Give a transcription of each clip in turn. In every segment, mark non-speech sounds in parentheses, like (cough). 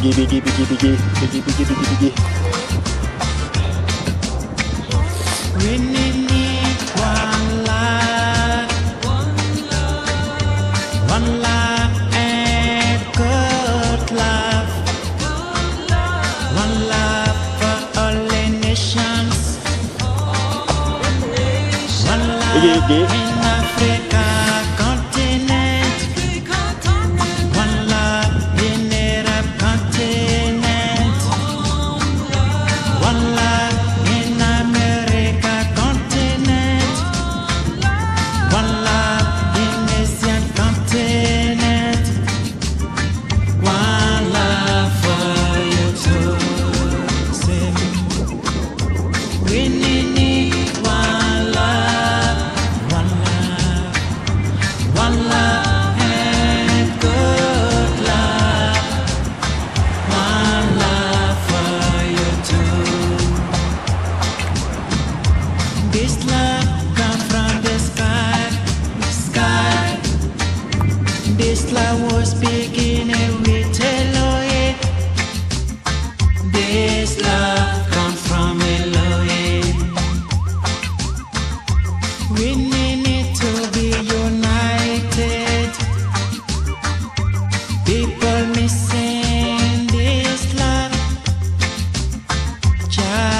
Biggy, Biggy, Biggy, Biggy, Biggy, Biggy, Biggy, Biggy. We need one life, one life and good love, one love for all the nations, one love People missing this love. Jah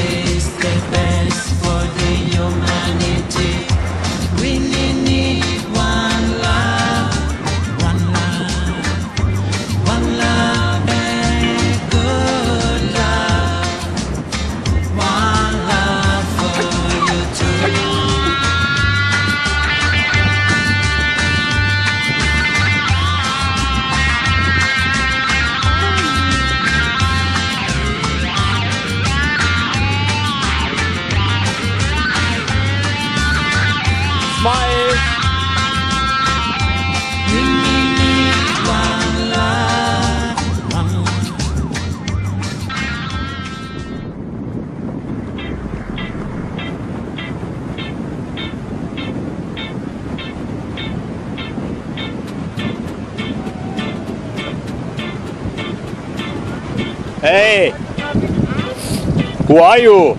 Hey. Who are you?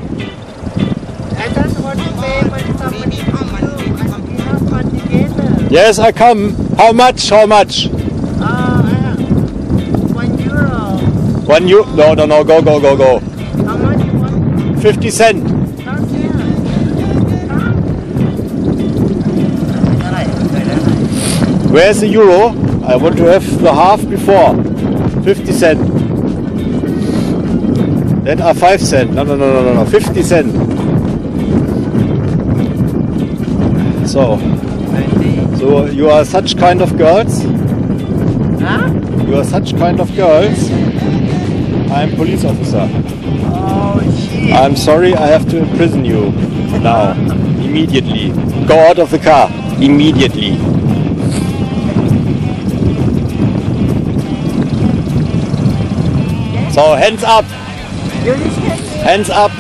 I just want to. Yes, I come. How much? How much? Uh, one euro. One you? No, no, no. Go, go, go, go. How much you want? Fifty cent. Where's the euro? I want to have the half before. Fifty cent. That are five cent. No, no, no, no, no, no. Fifty cent. So, so you are such kind of girls. Huh? You are such kind of girls. I'm police officer. Oh shit. I'm sorry, I have to imprison you now, immediately. Go out of the car, immediately. So hands up. Hands up,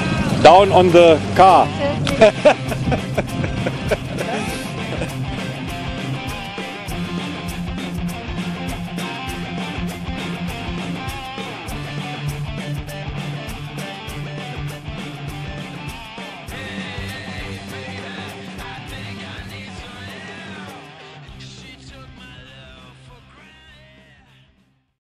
down on the car. (laughs)